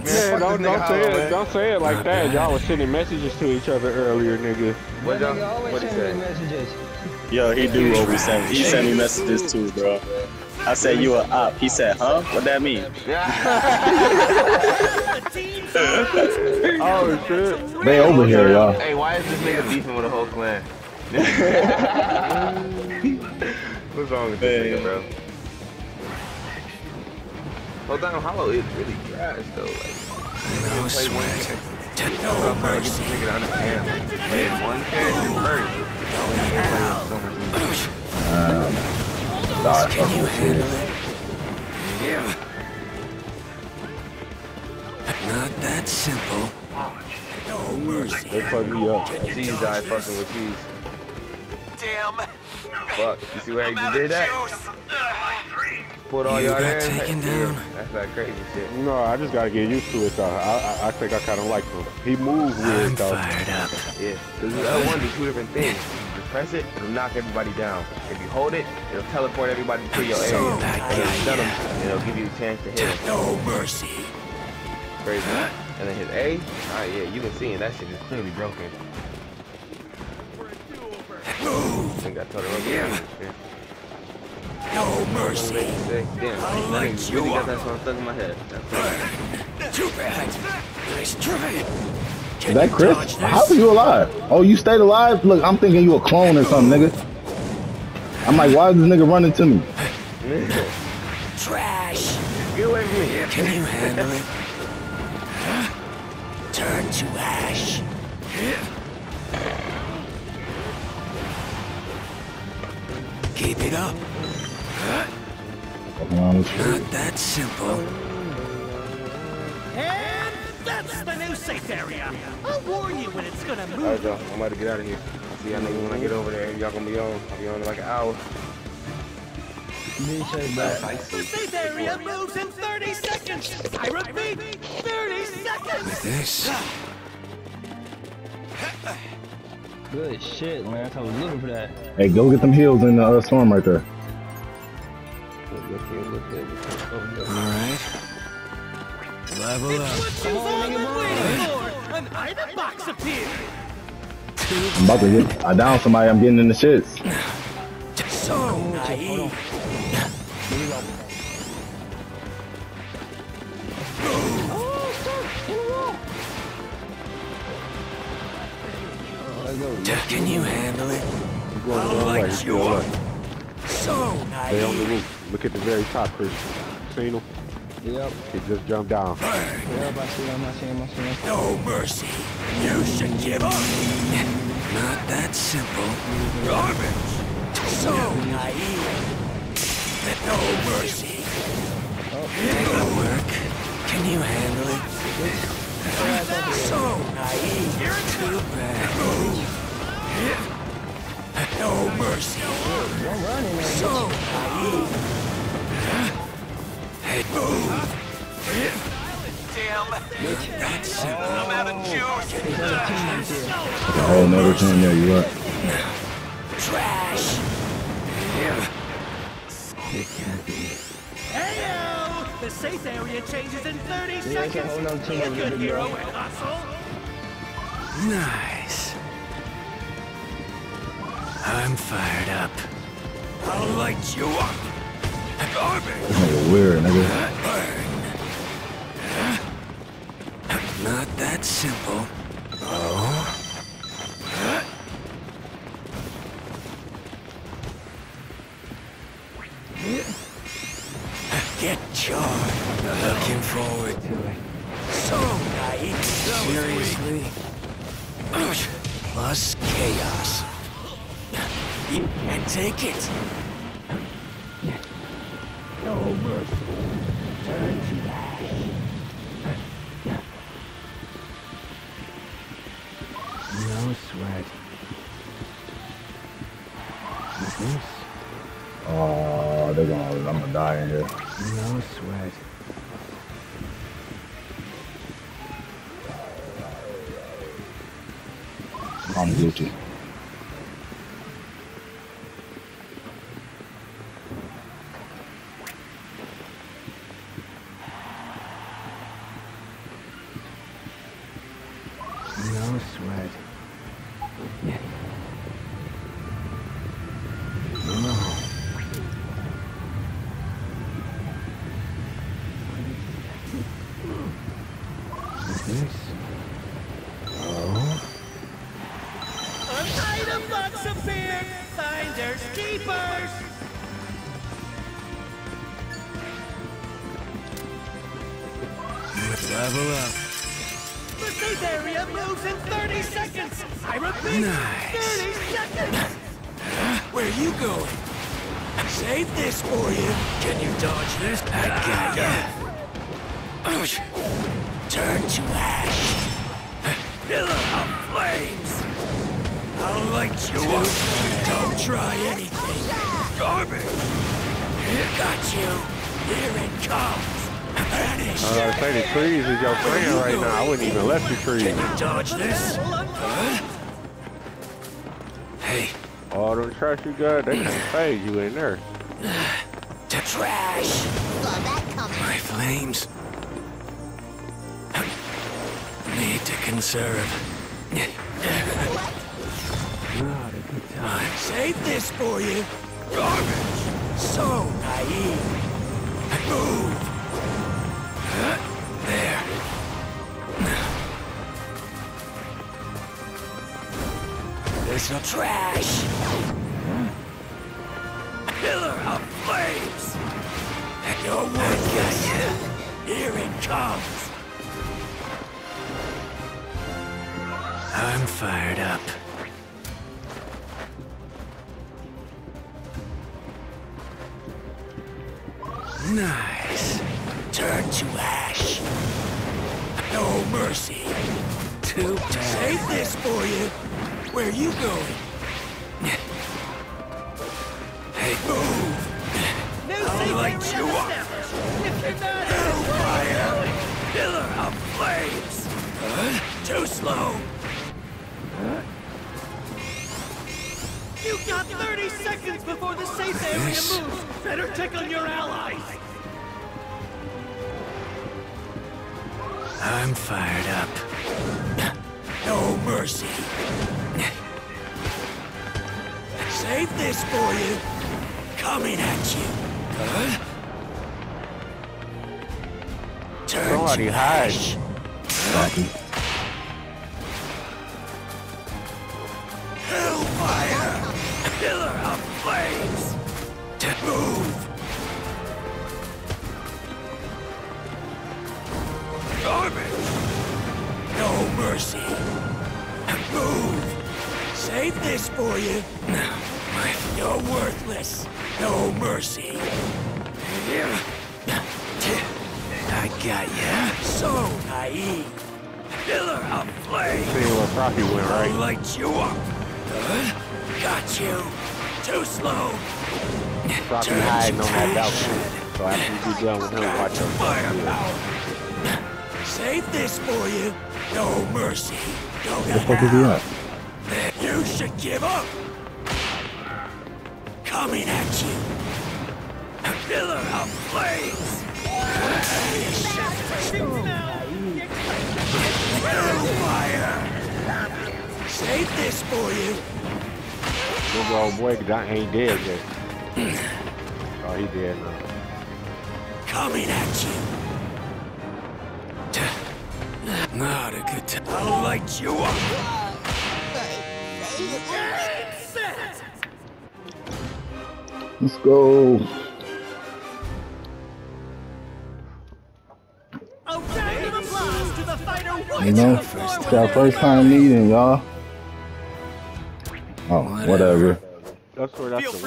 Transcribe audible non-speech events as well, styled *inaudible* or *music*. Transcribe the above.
man. Yeah, Fuck don't, don't say it. Don't say it like that. Y'all was sending messages to each other earlier, nigga. What That y'all? always What he send say? messages. Yo, he do always send he send me messages too, bro. I said you a op. He said, huh? What that mean? *laughs* Oh shit. They over here, y'all. Hey, why is this nigga beefing with a whole clan? *laughs* *laughs* What's wrong with this nigga, bro? Hold on, Hollow is really trash though. Like, no sweat. I'm trying to get this nigga to understand. Like, playing one character first. When you can play with so much easier. Nah, fuck this shit. Not that simple. No mercy. They fucked me up. Cheese died fucking with cheese. Damn. Fuck, you see where he just did that? Put all You y'all got there. taken Yeah, down? That's that crazy shit. No, I just gotta get used to it though. I I, I think I kind of like him. He moves I'm weird though. fired up. Yeah, because L1 do two different things. You press it, it'll knock everybody down. If you hold it, it'll teleport everybody to your So area. that And it'll guy, stun 'em, yeah. and it'll give you a chance to hit him. No mercy. Crazy. And then his A, ah yeah, you can see it. That shit is clearly broken. Think I told her Yeah. shit. No mercy. Damn, I'll I light really you got up. that song stuck in my head. Too bad. Nice try. Can Is that Chris? How are you alive? Oh, you stayed alive? Look, I'm thinking you a clone or something, nigga. I'm like, why is this nigga running to me? Trash. Get away from me. Can you handle it? Turn to ash. Fucking around with shit. Not that simple. And that's the new safe area. I'll warn you when it's gonna Alright, move. y'all. I'm about to get out of here. See y'all niggas when I get over there. Y'all gonna be on. I'll be on in like an hour. Be safe. The safe area moves in 30 seconds. I repeat, 30 seconds. This. Good shit, man. I was looking for that. Hey, go get them heels in the uh, storm right there. Alright. Level up. What you've all been waiting for. An item box appeared. I'm about to get. I down somebody. I'm getting in the shits. So naive. Can you handle it? Way. Light You up. So naive. Roof. Look at the very top, Chris. Seen him? Yep. He just jumped down. Yep, I see him. I see him. I see him. No mercy. You should give up. Not that simple. Garbage. So naive. No mercy. It'll work. Can you handle it? So naive. You're too bad. No mercy. Don't run in there. So naive. Damn. That's simple. I'm out of juice. Whole nother team there. You right. Trash. Heyo! The safe area changes in 30 Yeah, seconds. Be a good hero and hustle. Nice. I'm fired up. I'll light you up. This nigga weird, nigga. Not that simple. Oh. Get charred. Looking forward to it. So naive. Seriously? Plus chaos. You can take it. No mercy. Turn to ash. No sweat. Oh, they're gonna. I'm gonna die in here. No sweat. I'm Gucci. Oh. Item box appeared. Finders keepers. Level up. The safe area moves in 30 seconds. I repeat, Nice. 30 seconds. Where are you going? I save this for you. Can you dodge this? I got ya. Turn to ash. Pillar of flames. I'll light you up. Don't try anything. Garbage. Got you. Here it comes. Vanish. Uh, I gotta say the trees is your friend right now. I wouldn't even let the trees. Can you dodge this? Huh? Hey, All them trash you got, they can't phase you in there. *sighs* to trash. My flames. To conserve. Not a good time. Save this for you. Garbage. So naive. Move. There. There's no trash. Pillar of flames. Your worthless. Here it comes. I'm fired up. Nice. Turn to ash. No mercy. Too bad. Save this for you. Where you going? Hey, move. New I'll light you up. established. If you're not Hellfire! Pillar of flames! Huh? Too slow! Seconds before the safe area Yes. moves. Better on your allies. I'm fired up. No mercy. Save this for you. Coming at you. Huh? Turn Somebody to. Hellfire! Pillar of flames! To move! Garbage! No mercy! Move! Save this for you! You're worthless! No mercy! I got ya! So naive! Pillar of flames! See what Rocky went I'll right. light you up. Huh? Got you. Too slow. Rocky Turn hiding to on that ash. balcony. So after you get done with him, watch your Firepower. Save this for you. No mercy. Go to Where the fuck is he hell. at? You should give up. Coming at you. A pillar of flames. Hellfire. Save this for you. Little old boy that ain't dead yet. *clears throat* Oh, he did. now. coming at you. Not a good time. I'll light you up. Let's go. A round of applause to the fighter You know, it's our first time meeting, y'all. Oh, whatever. That's where that's the